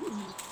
Mm-hmm.